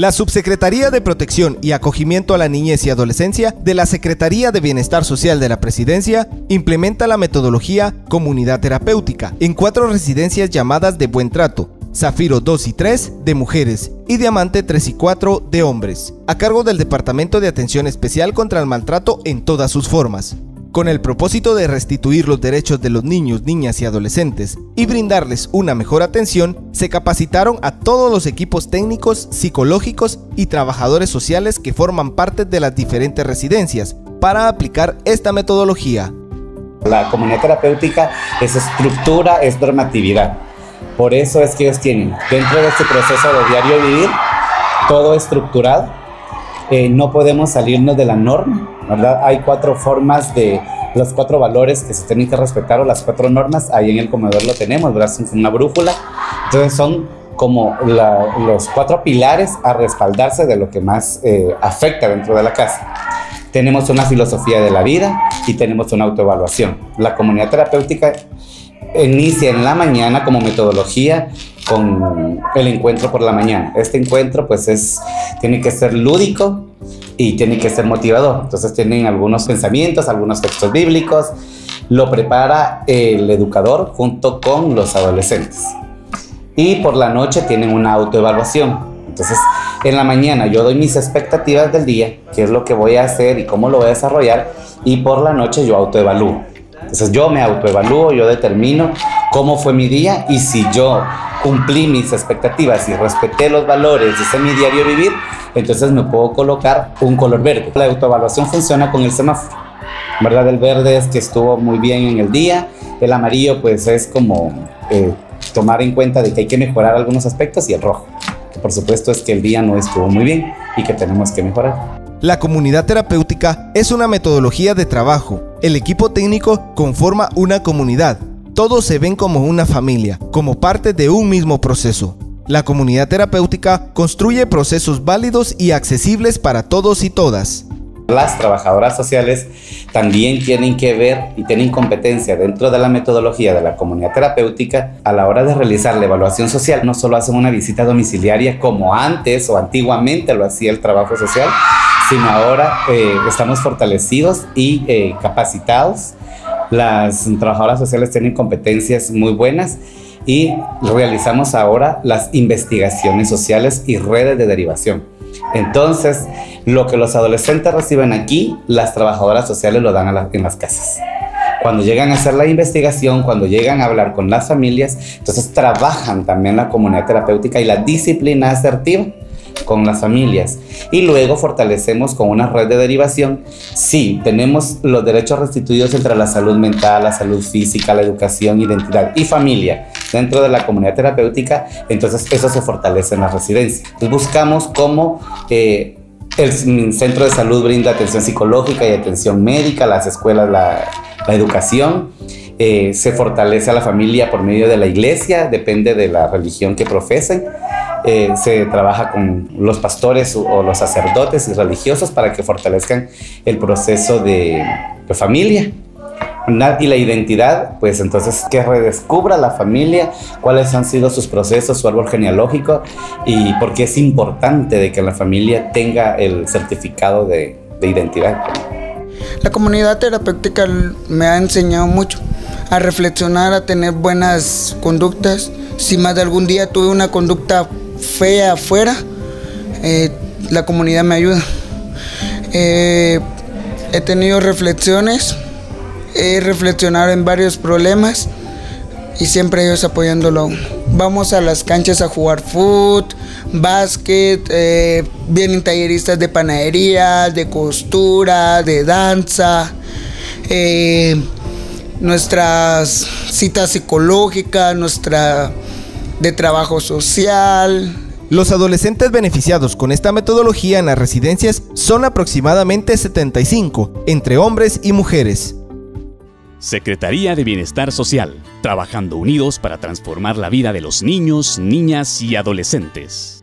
La Subsecretaría de Protección y Acogimiento a la Niñez y Adolescencia de la Secretaría de Bienestar Social de la Presidencia implementa la metodología Comunidad Terapéutica en cuatro residencias llamadas de buen trato, Zafiro 2 y 3 de mujeres y Diamante 3 y 4 de hombres, a cargo del Departamento de Atención Especial contra el Maltrato en todas sus formas con el propósito de restituir los derechos de los niños, niñas y adolescentes y brindarles una mejor atención, se capacitaron a todos los equipos técnicos, psicológicos y trabajadores sociales que forman parte de las diferentes residencias para aplicar esta metodología. La comunidad terapéutica es estructura, es normatividad. Por eso es que ellos tienen dentro de este proceso de diario vivir todo estructurado. Eh, no podemos salirnos de la norma ¿verdad? Hay cuatro formas de los cuatro valores que se tienen que respetar o las cuatro normas, ahí en el comedor lo tenemos, ¿verdad? Es una brújula. Entonces son como los cuatro pilares a respaldarse de lo que más eh, afecta dentro de la casa. Tenemos una filosofía de la vida y tenemos una autoevaluación. La comunidad terapéutica inicia en la mañana como metodología con el encuentro por la mañana. Este encuentro pues es, tiene que ser lúdico, y tiene que ser motivador. Entonces tienen algunos pensamientos, algunos textos bíblicos. Lo prepara el educador junto con los adolescentes. Y por la noche tienen una autoevaluación. Entonces, en la mañana yo doy mis expectativas del día, qué es lo que voy a hacer y cómo lo voy a desarrollar. Y por la noche yo autoevalúo. Entonces yo me autoevalúo, yo determino cómo fue mi día y si yo cumplí mis expectativas y respeté los valores de mi diario vivir, entonces me puedo colocar un color verde. La autoevaluación funciona con el semáforo, ¿verdad? El verde es que estuvo muy bien en el día, el amarillo pues es como eh, tomar en cuenta de que hay que mejorar algunos aspectos y el rojo, que por supuesto es que el día no estuvo muy bien y que tenemos que mejorar. La comunidad terapéutica es una metodología de trabajo. El equipo técnico conforma una comunidad. Todos se ven como una familia, como parte de un mismo proceso. La comunidad terapéutica construye procesos válidos y accesibles para todos y todas. Las trabajadoras sociales también tienen que ver y tienen competencia dentro de la metodología de la comunidad terapéutica a la hora de realizar la evaluación social. No solo hacen una visita domiciliaria como antes o antiguamente lo hacía el trabajo social, sino ahora eh, estamos fortalecidos y eh, capacitados. Las trabajadoras sociales tienen competencias muy buenas y realizamos ahora las investigaciones sociales y redes de derivación. Entonces, lo que los adolescentes reciben aquí, las trabajadoras sociales lo dan en las casas. Cuando llegan a hacer la investigación, cuando llegan a hablar con las familias, entonces trabajan también la comunidad terapéutica y la disciplina asertiva con las familias. Y luego fortalecemos con una red de derivación. Sí, tenemos los derechos restituidos entre la salud mental, la salud física, la educación, identidad y familia dentro de la comunidad terapéutica, entonces eso se fortalece en la residencia. Buscamos cómo... Eh, el centro de salud brinda atención psicológica y atención médica, las escuelas, la, la educación. Eh, se fortalece a la familia por medio de la iglesia, depende de la religión que profesen. Eh, se trabaja con los pastores o los sacerdotes y religiosos para que fortalezcan el proceso de, familia y la identidad, pues entonces que redescubra la familia, cuáles han sido sus procesos, su árbol genealógico y por qué es importante de que la familia tenga el certificado de, de identidad. La comunidad terapéutica me ha enseñado mucho a reflexionar, a tener buenas conductas. Si más de algún día tuve una conducta fea afuera, eh, la comunidad me ayuda. Eh, he tenido reflexiones, he reflexionado en varios problemas y siempre ellos apoyándolo. Vamos a las canchas a jugar fútbol, básquet, eh, vienen talleristas de panadería, de costura, de danza, nuestras citas psicológicas, nuestra de trabajo social. Los adolescentes beneficiados con esta metodología en las residencias son aproximadamente 75, entre hombres y mujeres. Secretaría de Bienestar Social, trabajando unidos para transformar la vida de los niños, niñas y adolescentes.